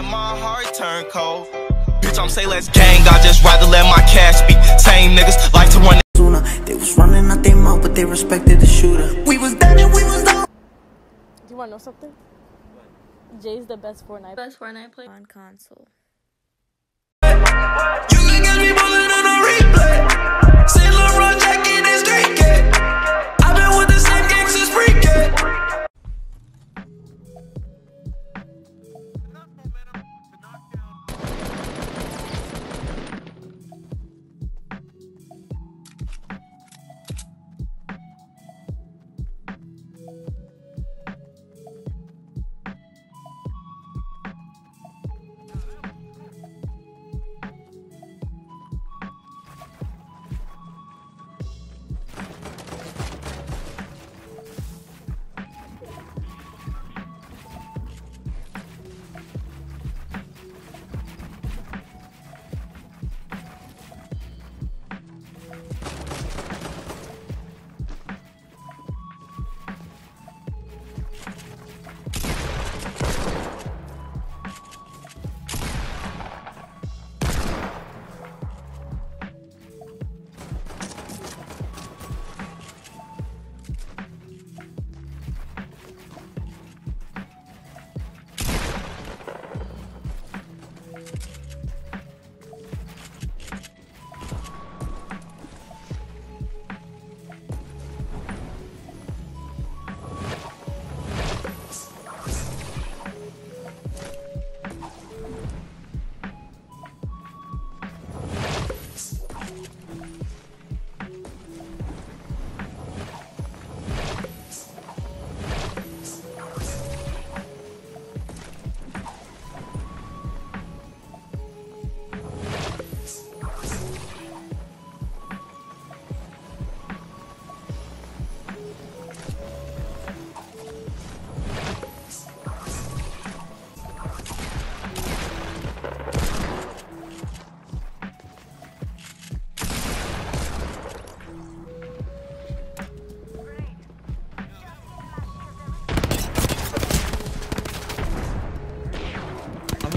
let my heart turn cold. Bitch, I'm say let's gang, I just rather let my cash speak. Same niggas like to run. Sooner, they was running out their mouth, but they respected the shooter. We was dead and we was down. Do you want to know something? Jay's the best Fortnite. Best Fortnite player on console.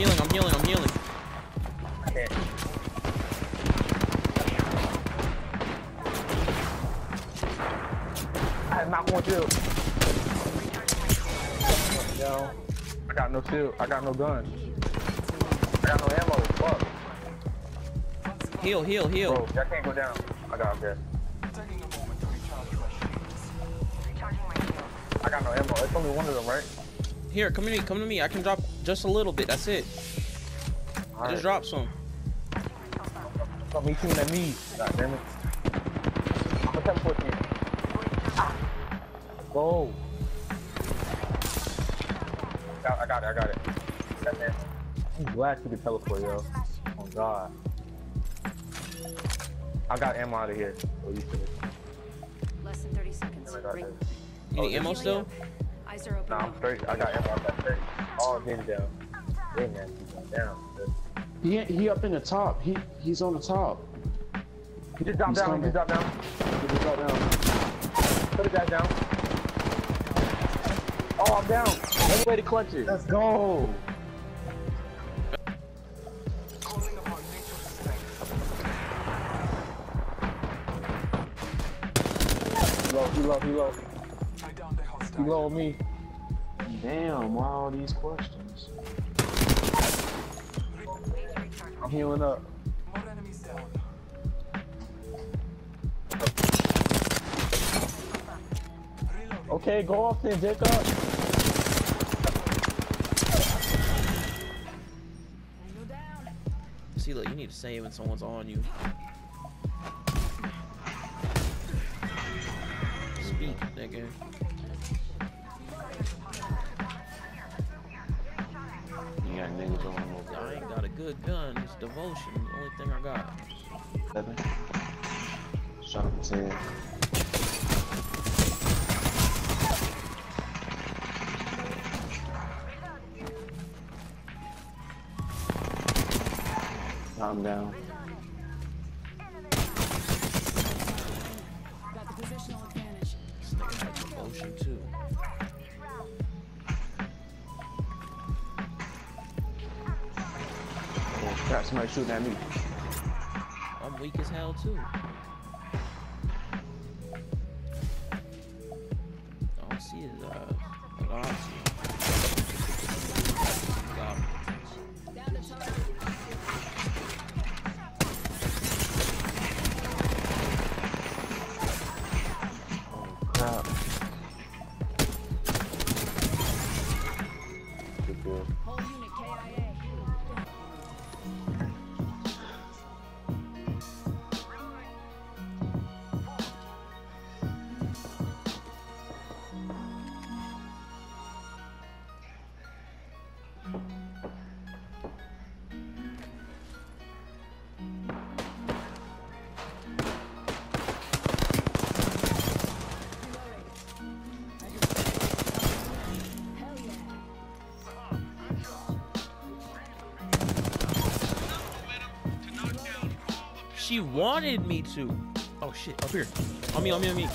Healing, I'm healing, I'm healing. I have not shield. Yo, I got no shield. I got no gun. I got no ammo. Fuck. Heal, heal, heal. Bro, y'all can't go down. I got okay. I got no ammo. It's only one of them, right? Here, come to me, come to me. I can drop just a little bit. That's it. I Alright. just dropped some. Got me shooting at me. God damn it. I'm gonna teleport to you. Go. Got- I got it, I got it. God damn. I'm glad you could teleport, yo. Oh god. I got ammo out of here. Oh, you should Less than 30 seconds. I got Ring. this. You oh, need ammo still? Eyes are open Nah. I'm straight. I got ammo out that straight. All did down. Yeah, man, he's going down. He he up in the top. He he's on the top. He just dropped He's down, he just dropped down. He just got down. Put his ass down. Oh, I'm down. Any way to clutch it. Let's go. He low, he low, he low. He low on me. Damn, why all these questions? I'm healing up. Okay, go off then, Jacob. See, look, you need to say when someone's on you. Speak, nigga. You got niggas on over I ain't got a good gun. It's devotion. The only thing I got. seven. Shot him ten. Calm down. Got the positional advantage. This nigga had devotion too. Got somebody shooting at me. I'm weak as hell too. I don't see it. Uh, I don't see it. Goblins. Crap. She wanted me to. Oh shit! Up here. On me! On me! On me!